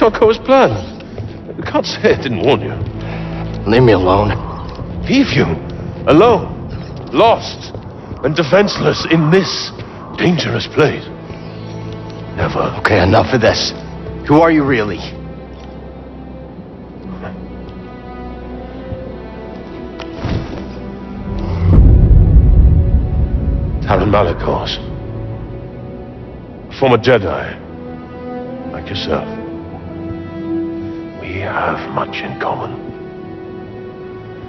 He's not go as planned. You can't say I didn't warn you. Leave me alone. Leave you? Alone? Lost? And defenseless in this dangerous place? Never. Okay, enough of this. Who are you really? Taron Malicos. A former Jedi. Like yourself. Uh, Have much in common.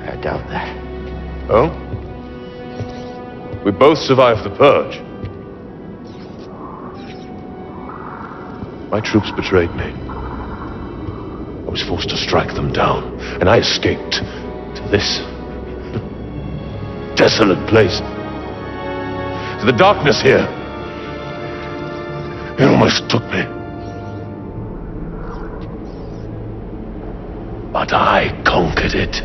I doubt that. Oh? We both survived the Purge. My troops betrayed me. I was forced to strike them down, and I escaped to this desolate place. To the darkness here. It almost took me. But I conquered it.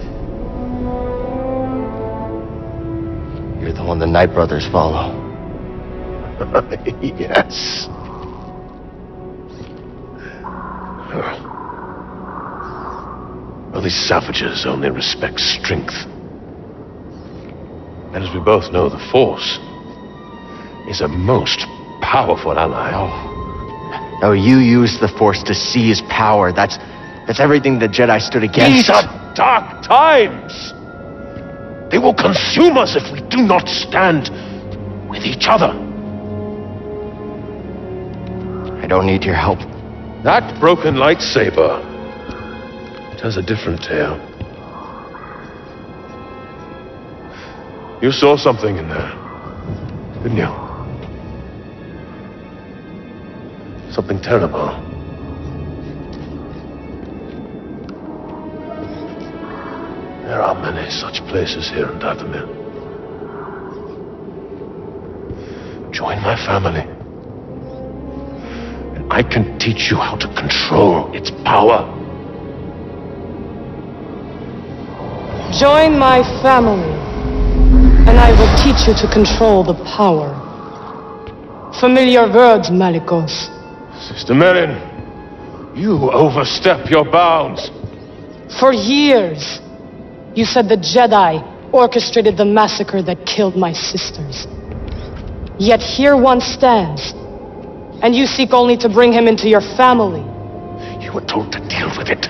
You're the one the Night Brothers follow. yes. Well, these savages only respect strength. And as we both know, the Force is a most powerful ally. Oh. No. No, you used the Force to seize power. That's that's everything the Jedi stood against. These are dark times. They will consume us if we do not stand with each other. I don't need your help. That broken lightsaber tells a different tale. You saw something in there, didn't you? Something terrible. There are many such places here in Dathomir. Join my family. And I can teach you how to control its power. Join my family, and I will teach you to control the power. Familiar words, Malicos. Sister Merrin, you overstep your bounds. For years, you said the Jedi orchestrated the massacre that killed my sisters. Yet here one stands, and you seek only to bring him into your family. You were told to deal with it.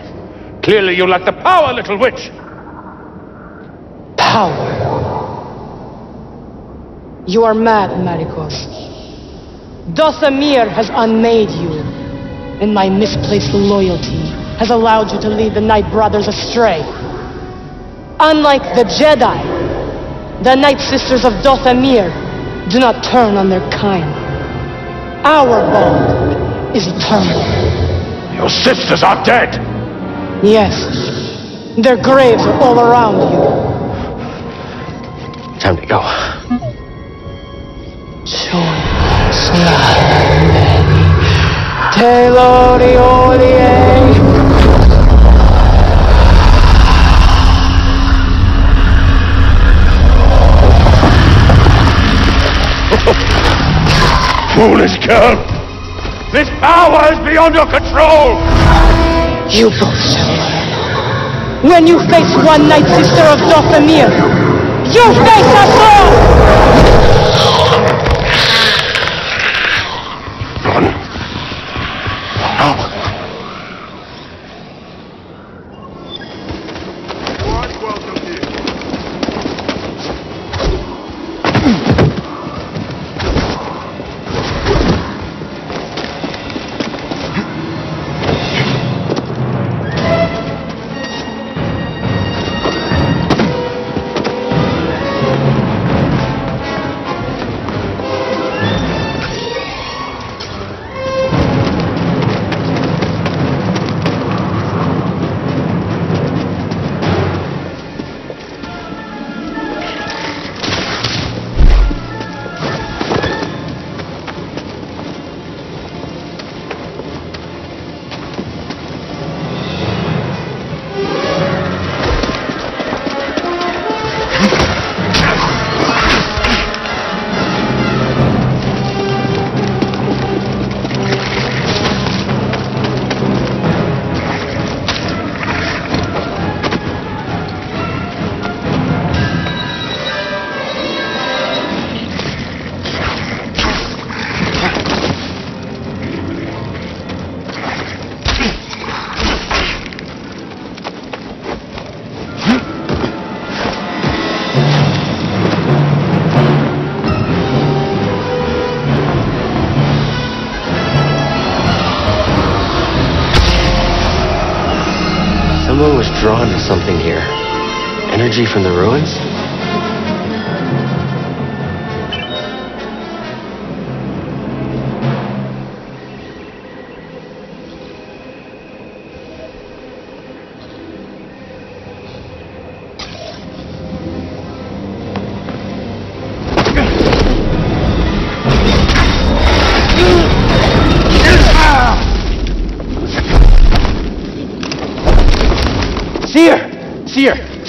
Clearly you lack the power, little witch. Power. You are mad, Malicos. Dathomir has unmade you, and my misplaced loyalty has allowed you to lead the Night Brothers astray. Unlike the Jedi, the Night Sisters of Dathomir do not turn on their kind. Our bond is eternal. Your sisters are dead. Yes, their graves are all around you. Time to go. Foolish girl. This power is beyond your control. You both. When you face one Night Sister of Dathomir, you face us all!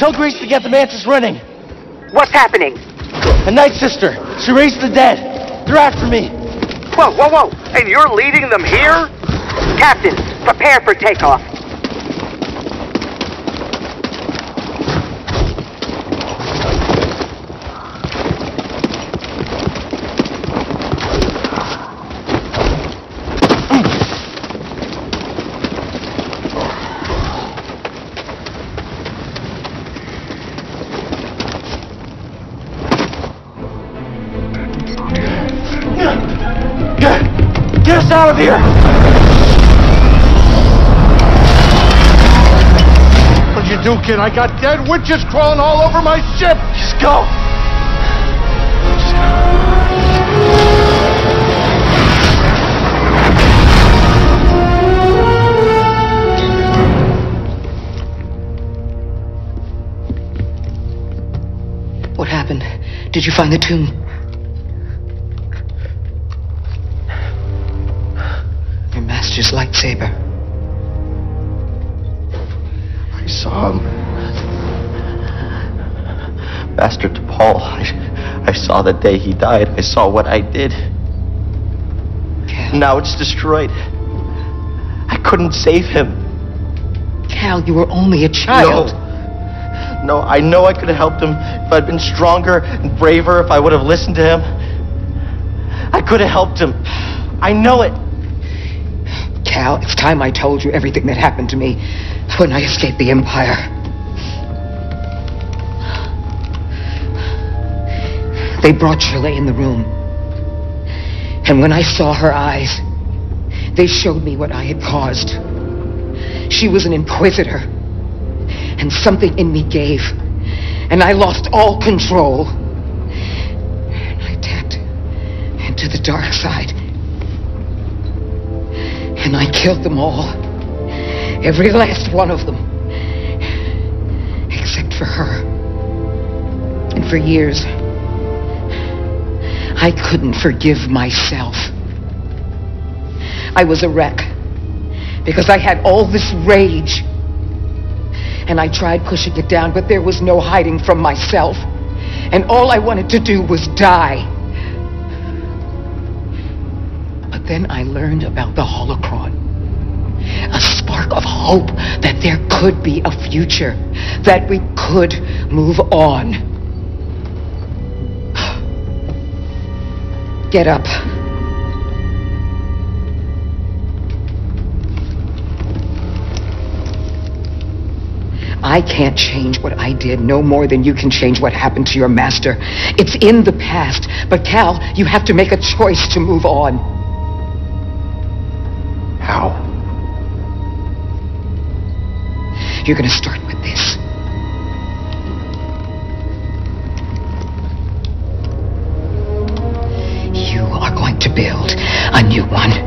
Tell Greez to get the mantis running! What's happening? The Night Sister! She raised the dead! They're after me! Whoa, whoa, whoa! And you're leading them here? Captain, prepare for takeoff. Out of here! What'd you do, kid? I got dead witches crawling all over my ship! Just go! What happened? Did you find the tomb? Lightsaber. I saw him. Master Tapal, I, I saw the day he died. I saw what I did. Cal, Now it's destroyed. I couldn't save him. Cal, you were only a child. No. No, I know I could have helped him if I'd been stronger and braver, if I would have listened to him. I could have helped him. I know it. Cal, it's time I told you everything that happened to me when I escaped the Empire. They brought Trilla in the room. And when I saw her eyes, they showed me what I had caused. She was an inquisitor. And something in me gave. And I lost all control. And I tapped into the dark side. And I killed them all. Every last one of them. Except for her. And for years, I couldn't forgive myself. I was a wreck. Because I had all this rage. And I tried pushing it down, but there was no hiding from myself. And all I wanted to do was die. Then I learned about the holocron. A spark of hope that there could be a future, that we could move on. Get up. I can't change what I did no more than you can change what happened to your master. It's in the past. But Cal, you have to make a choice to move on. How? You're going to start with this. You are going to build a new one.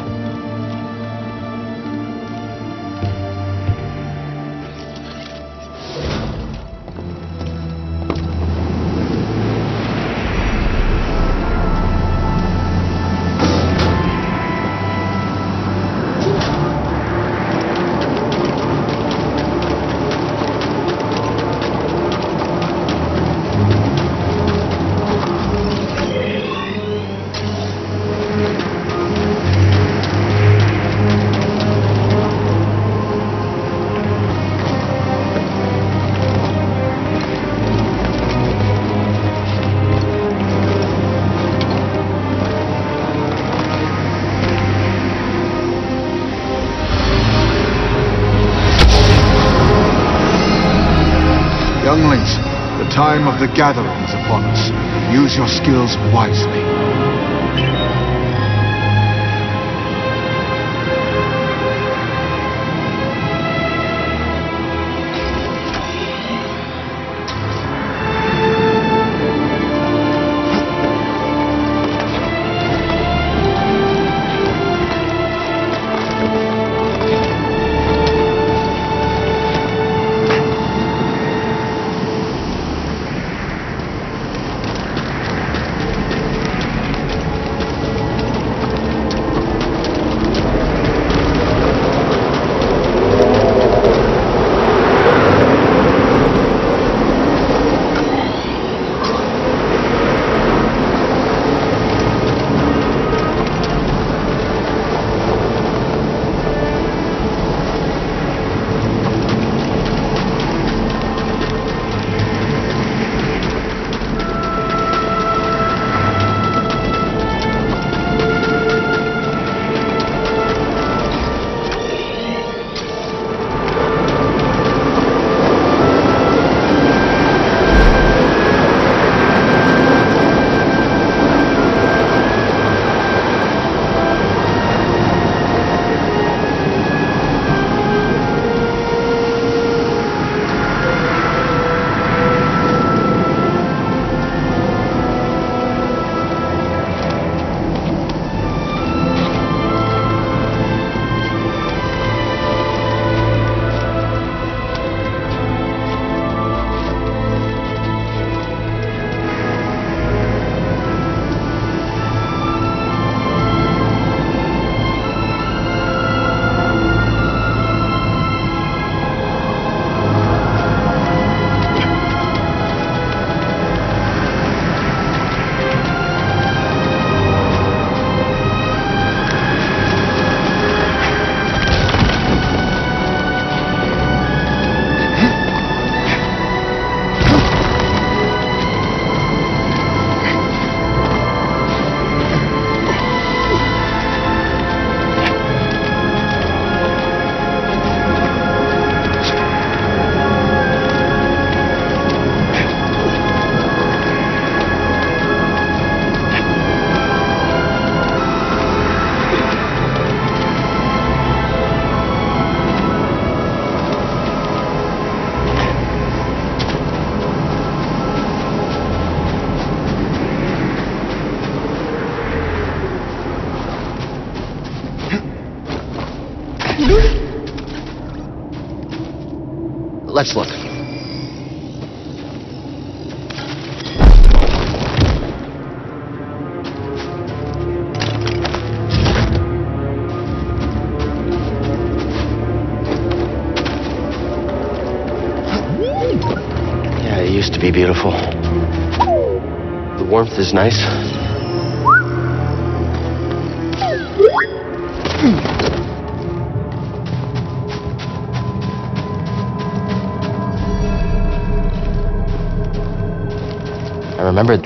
Let's look. Yeah, it used to be beautiful. The warmth is nice. Remember.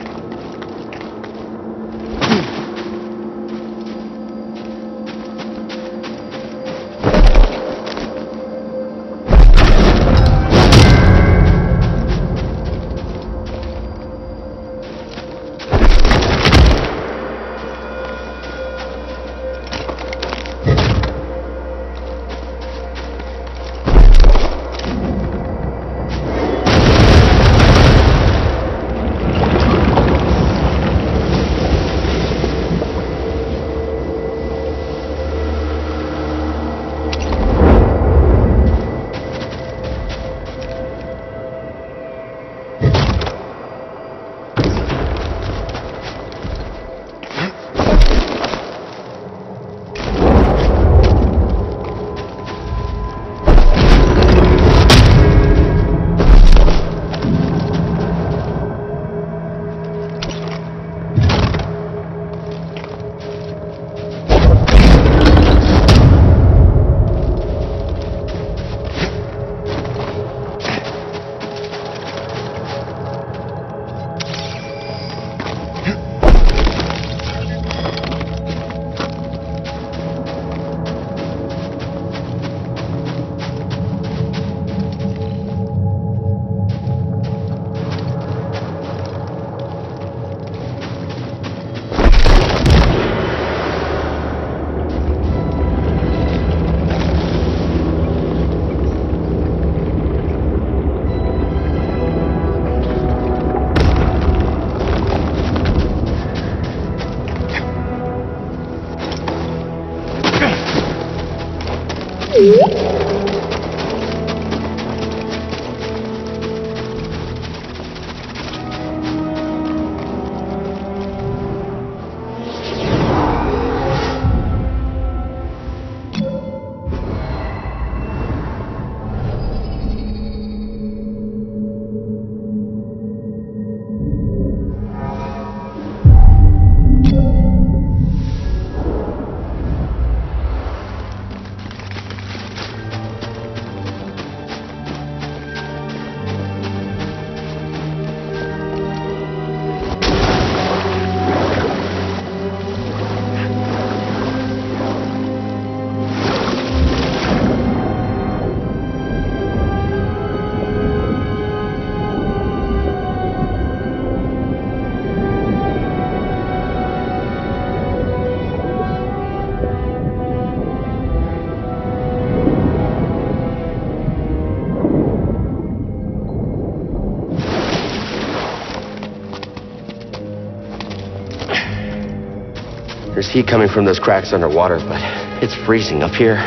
Heat coming from those cracks underwater, but it's freezing up here.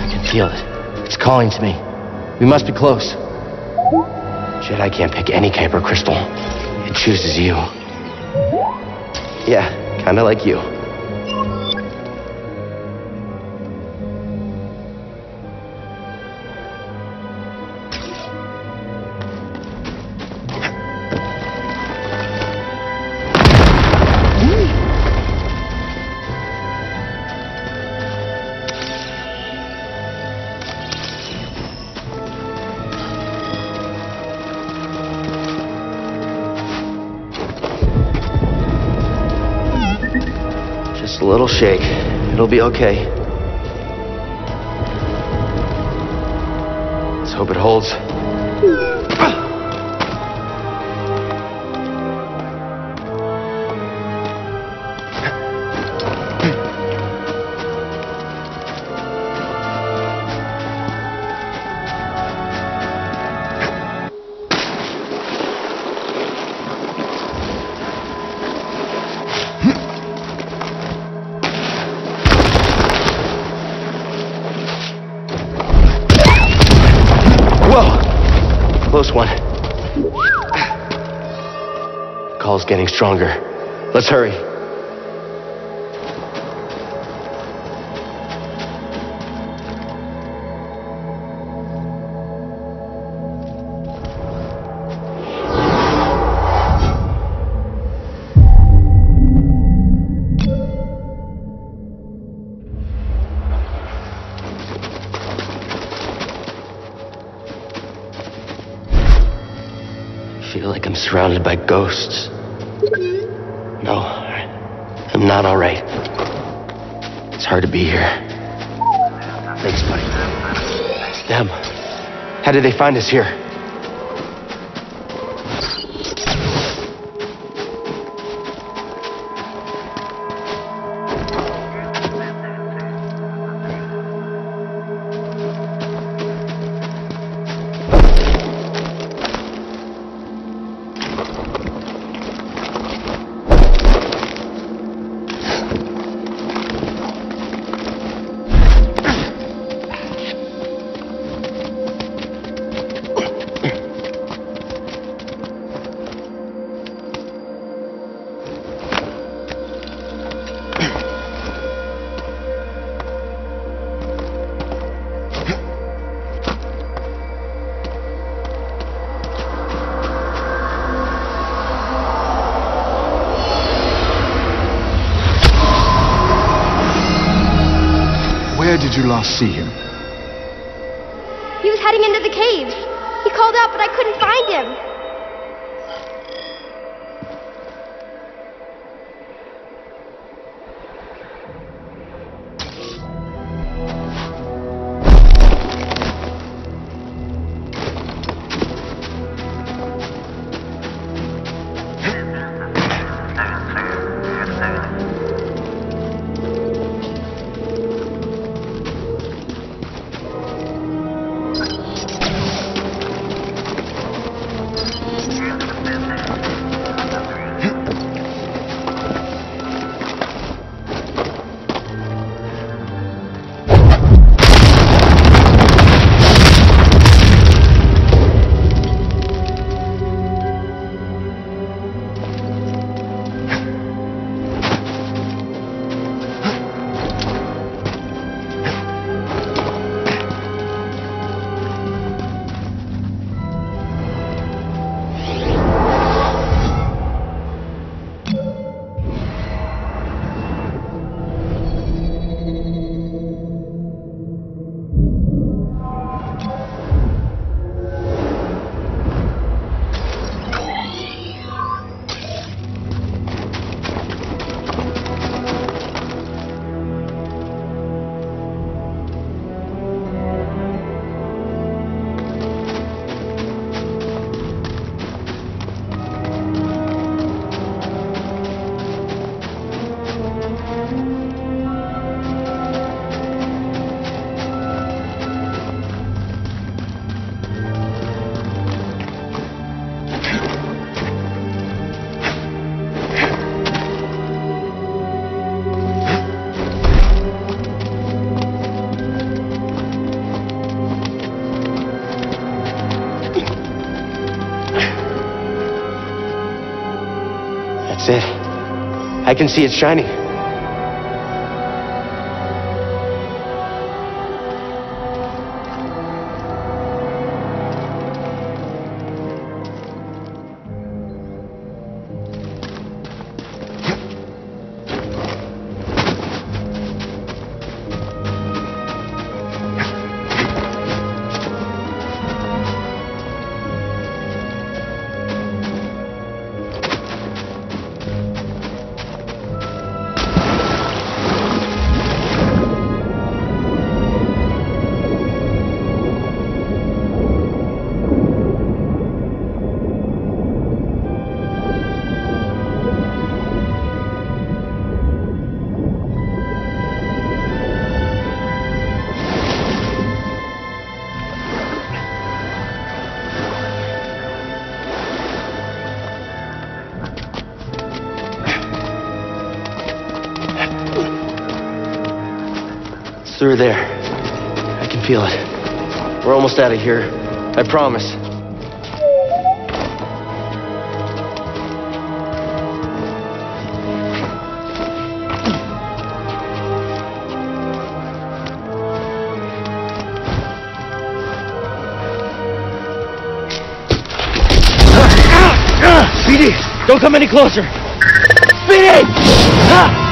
I can feel it. It's calling to me. We must be close. Jedi can't pick any Kyber crystal. It chooses you. Yeah, kinda like you. Shake. It'll be okay. Let's hope it holds. stronger. Let's hurry. surrounded by ghosts. Not all right. It's hard to be here. Thanks, buddy. It's them. How did they find us here? See him? He was heading into the caves. He called out, but I couldn't find him. Can see it shining. Through there. I can feel it. We're almost out of here. I promise. Speedy, don't come any closer. Speedy! Ah!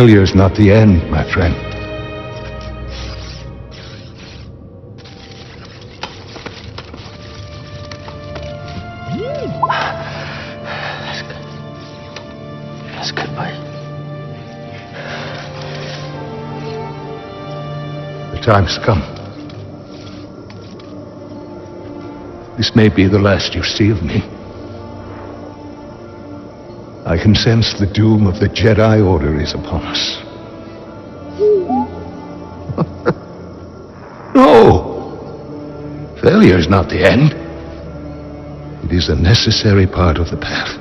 Failure's not the end, my friend. That's good. That's goodbye. The time's come. This may be the last you see of me. I can sense the doom of the Jedi Order is upon us. no! Failure is not the end. It is a necessary part of the path.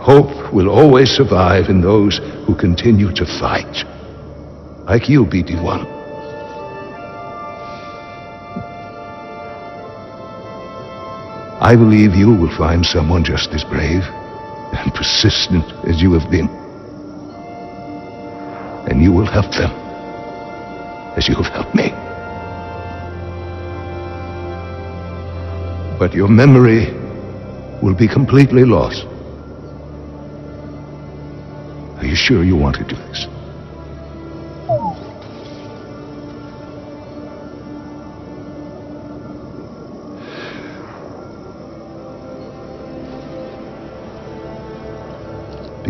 Hope will always survive in those who continue to fight. Like you, BD1. I believe you will find someone just as brave and persistent as you have been. And you will help them as you have helped me. But your memory will be completely lost. Are you sure you want to do this?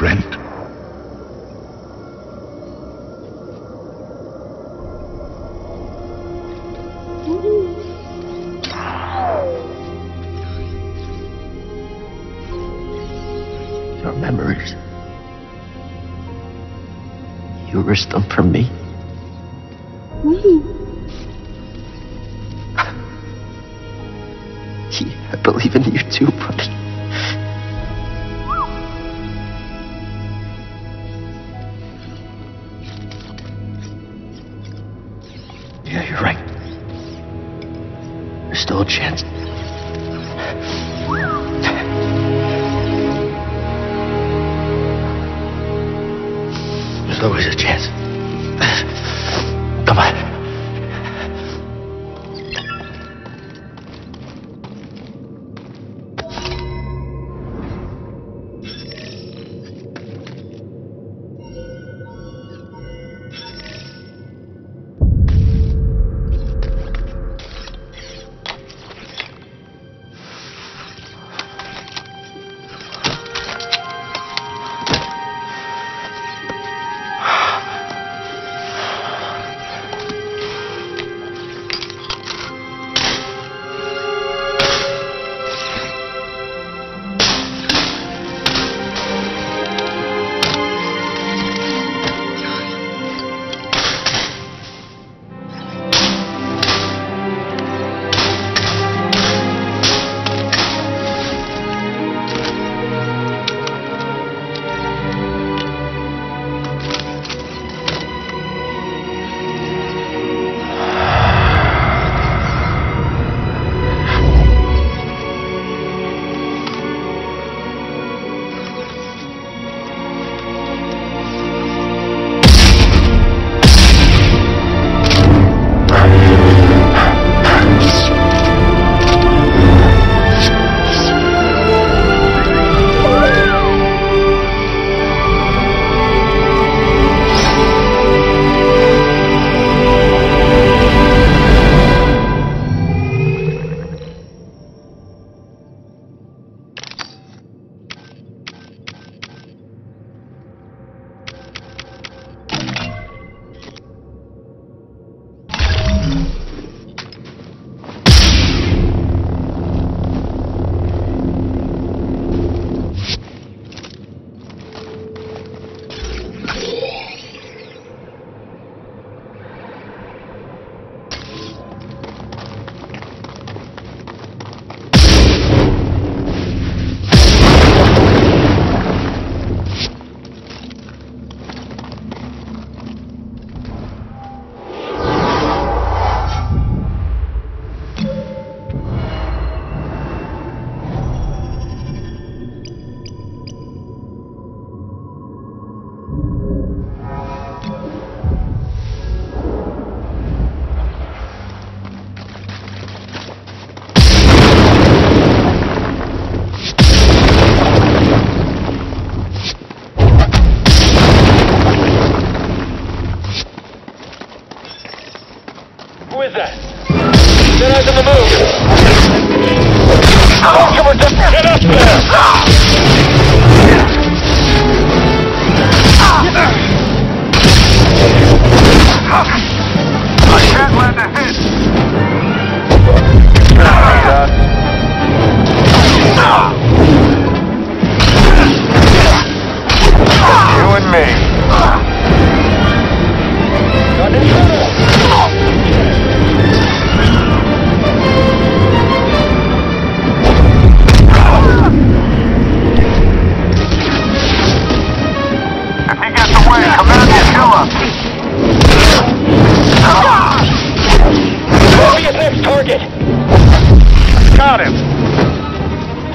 Friend. Your memories. You risked them for me. Yeah, I believe in you too, buddy.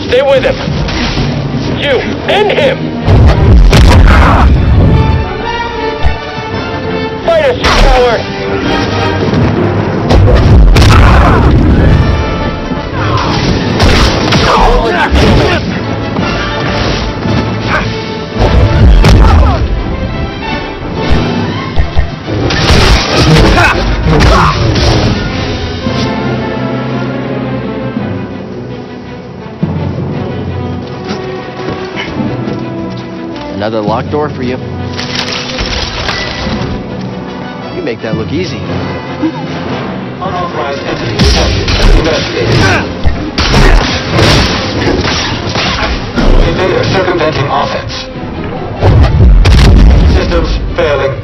Stay with him. You, end him. Fight us, you coward. Another locked door for you. You make that look easy. Invader circumventing offense. Systems failing.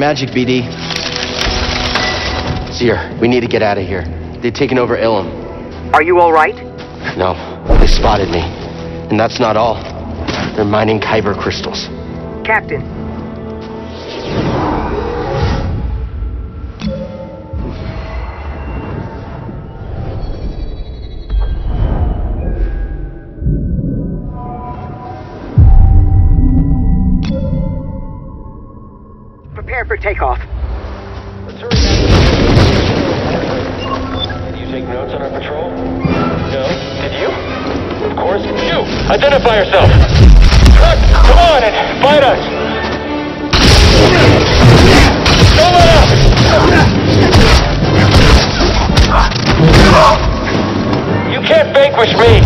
Magic, BD. Cere, we need to get out of here. They've taken over Ilum. Are you all right? No, they spotted me. And that's not all. They're mining Kyber crystals. Captain, Vanquish me!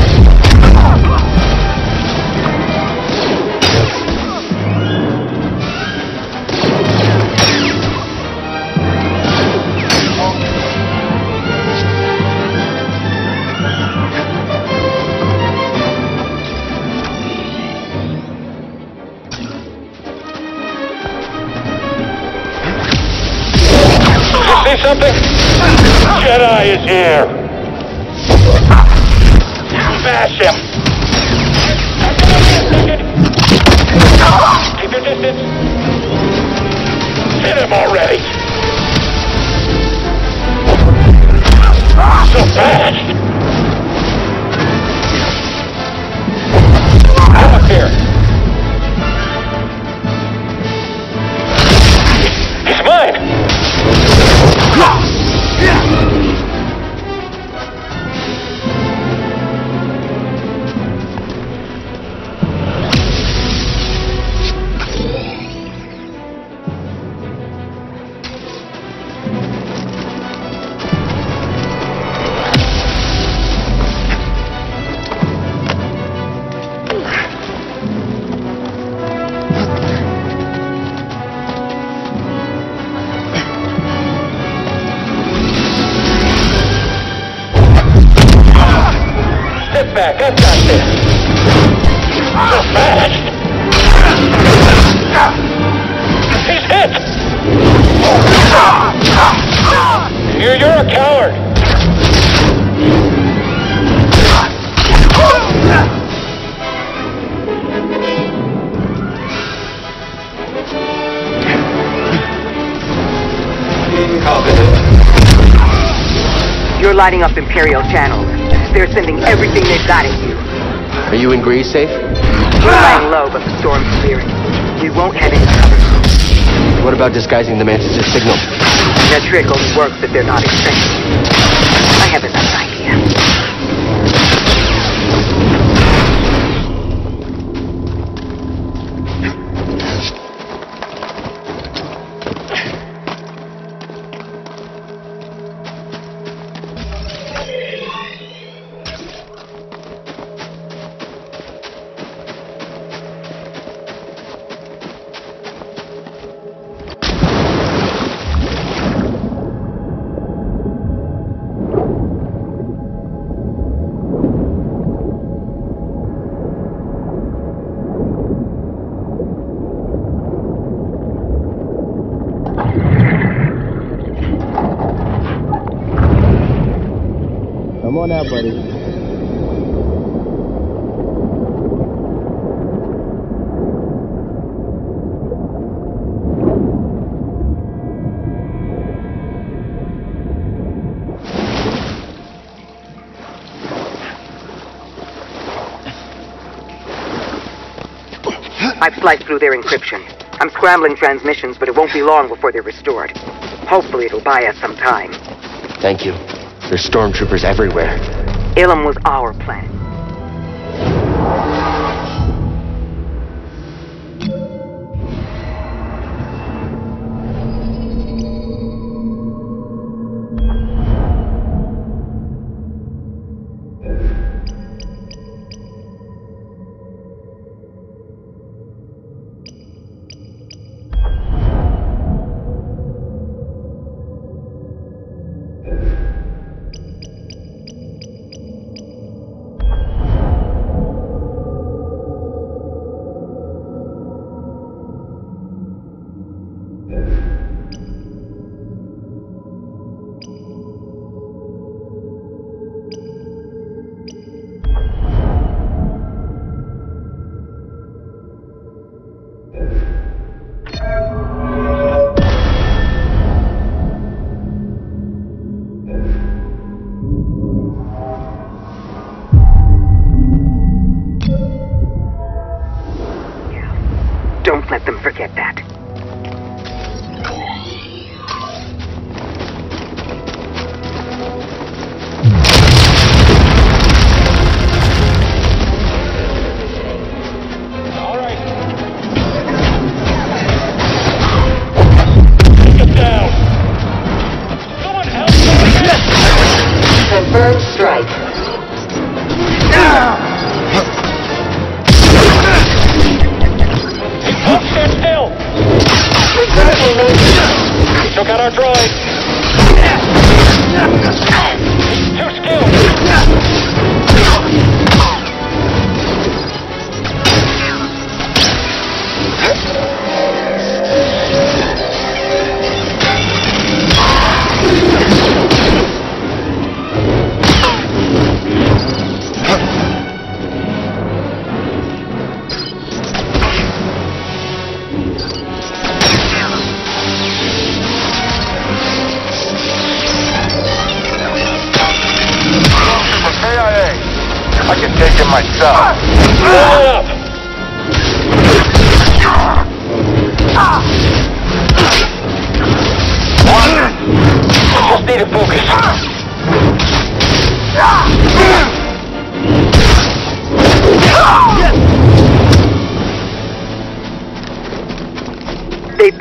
Something? Jedi is here! Smash him! Hit him already! So fast! Come up here! Back, I've got this. So fast. He's hit. You're, you're a coward. You're lighting up Imperial channels. They're sending everything they've got at you. Are you in Greez safe? We're lying low, but the storm's clearing. We won't have any cover. What about disguising the Mantis' signal? That trick only works if they're not expecting. I have another idea. Come on out, buddy. I've sliced through their encryption. I'm scrambling transmissions, but it won't be long before they're restored. Hopefully it'll buy us some time. Thank you. There's stormtroopers everywhere. Ilum was our plan.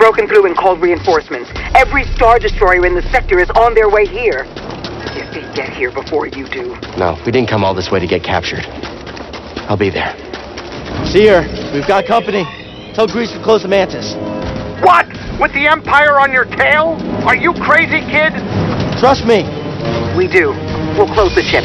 Broken through and called reinforcements. Every Star Destroyer in the sector is on their way here. If they get here before you do. No, we didn't come all this way to get captured. I'll be there. Cere, we've got company. Tell Greez to close the Mantis. What? With the Empire on your tail? Are you crazy, kid? Trust me. We do. We'll close the ship.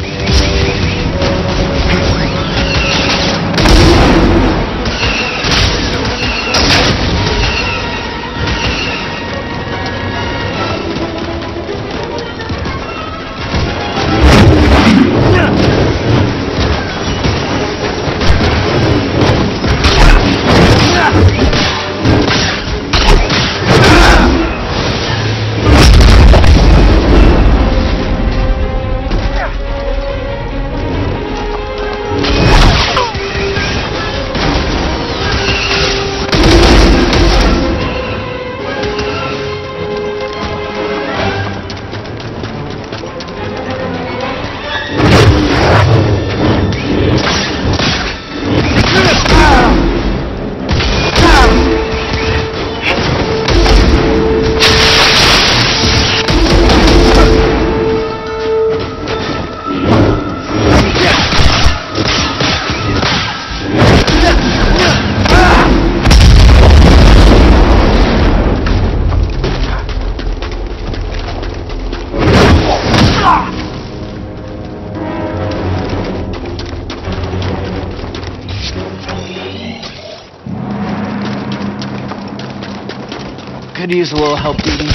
Use a little help beating.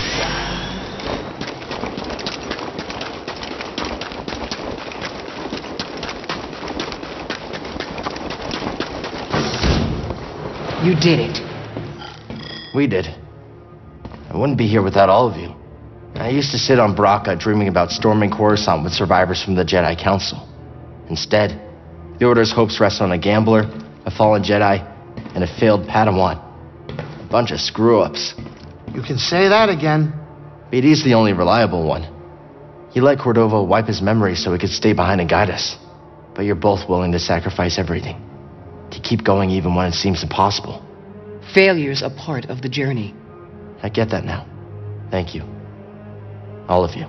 You did it. We did. I wouldn't be here without all of you. I used to sit on Bracca uh, dreaming about storming Coruscant with survivors from the Jedi Council. Instead, the Order's hopes rest on a gambler, a fallen Jedi, and a failed Padawan. A bunch of screw-ups. You can say that again. BD's the only reliable one. He let Cordova wipe his memory so he could stay behind and guide us. But you're both willing to sacrifice everything. To keep going even when it seems impossible. Failure's a part of the journey. I get that now. Thank you. All of you.